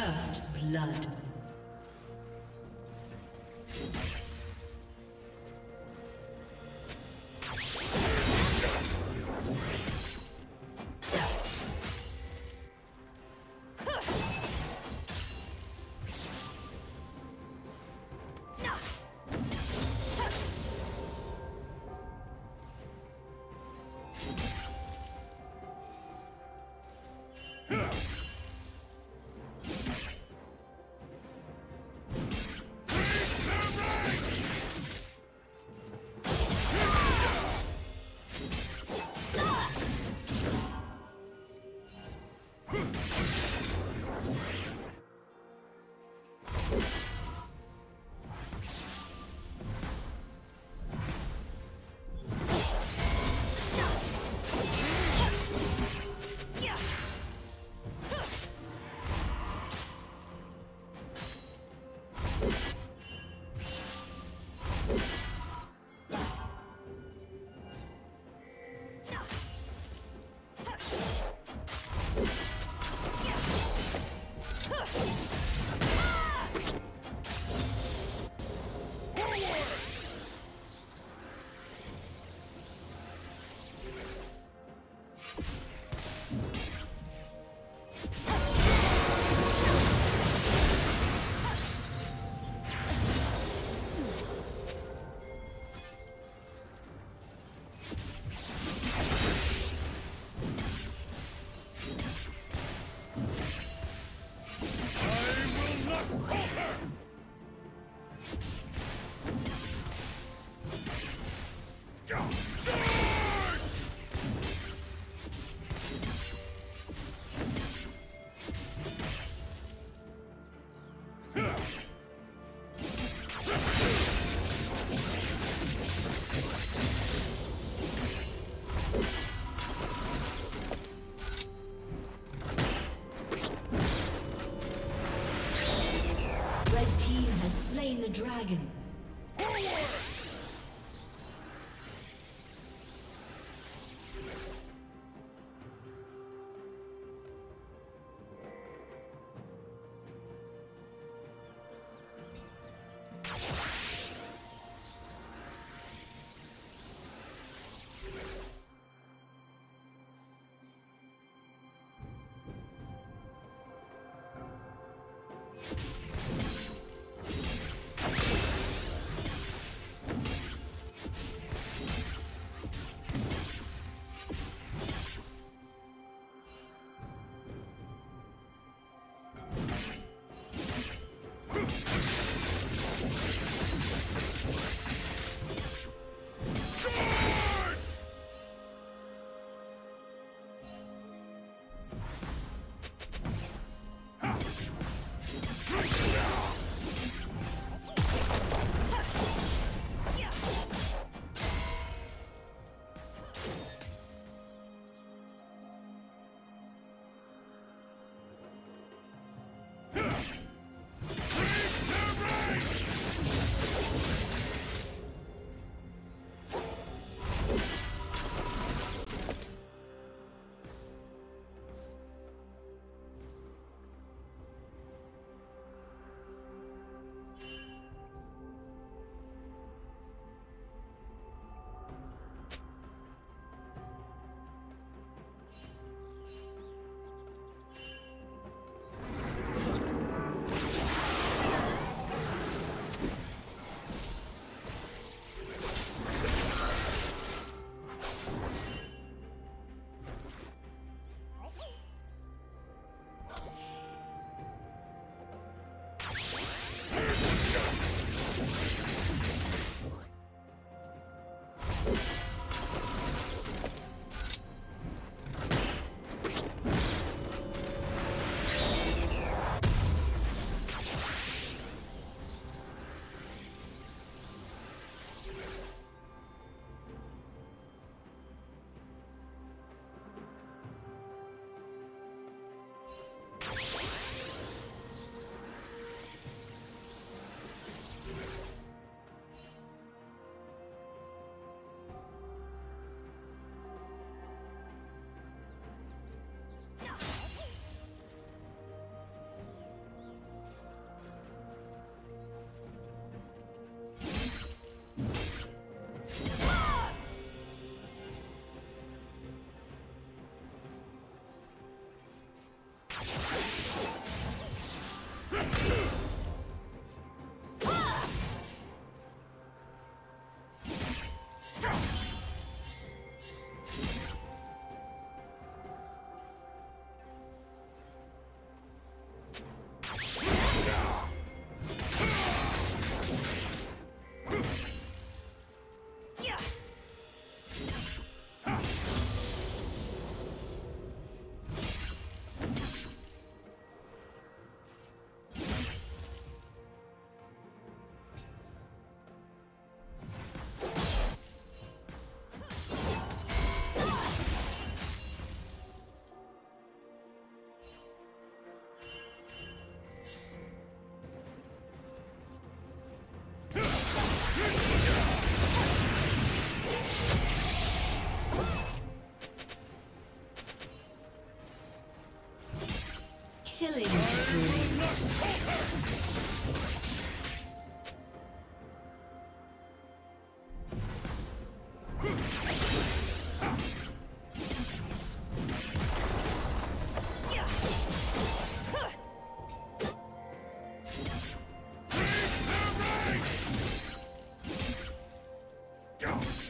First blood. Dragon. Don't!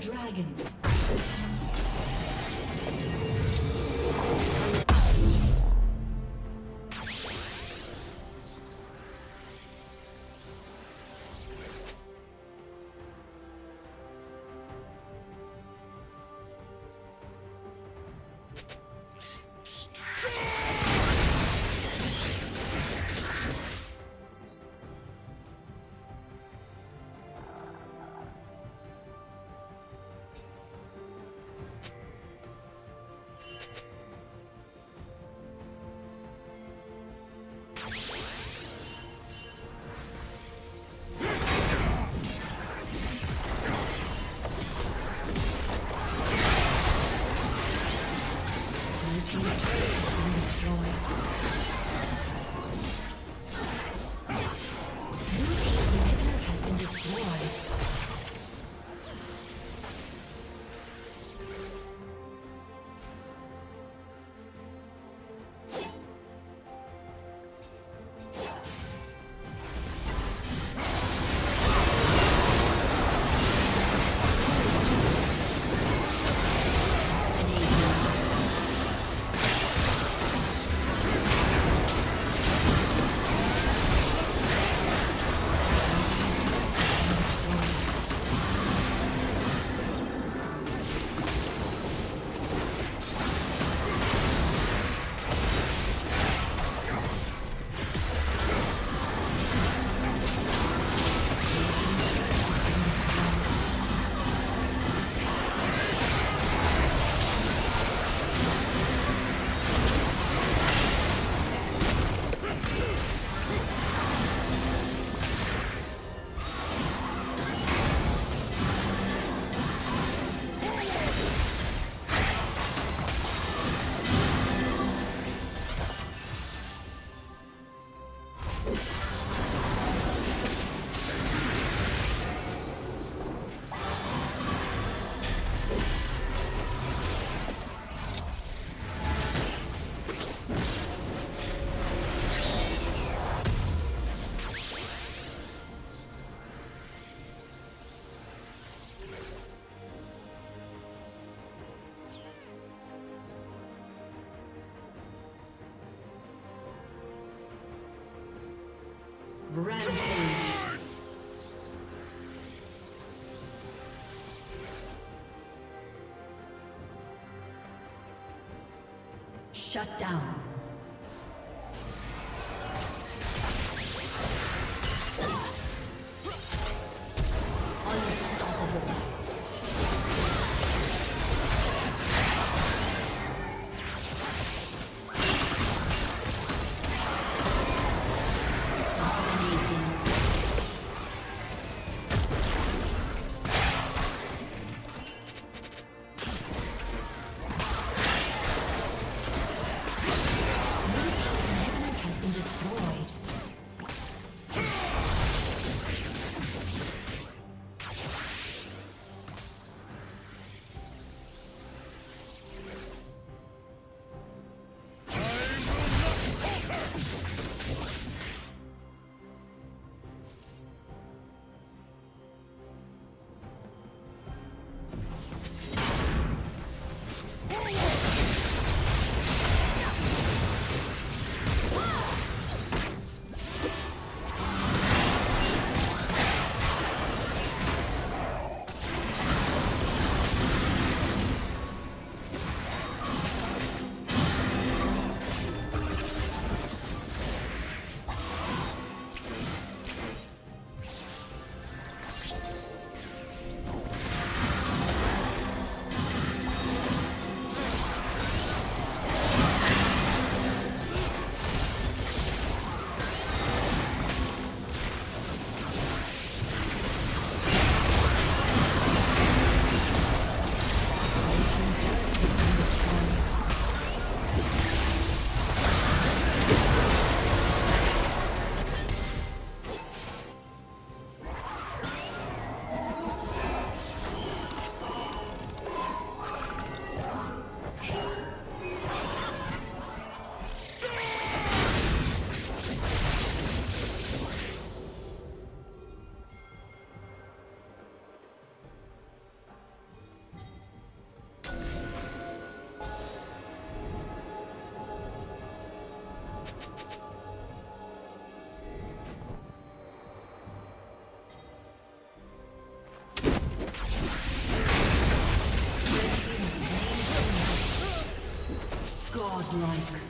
Dragon. Shut down. Godlike.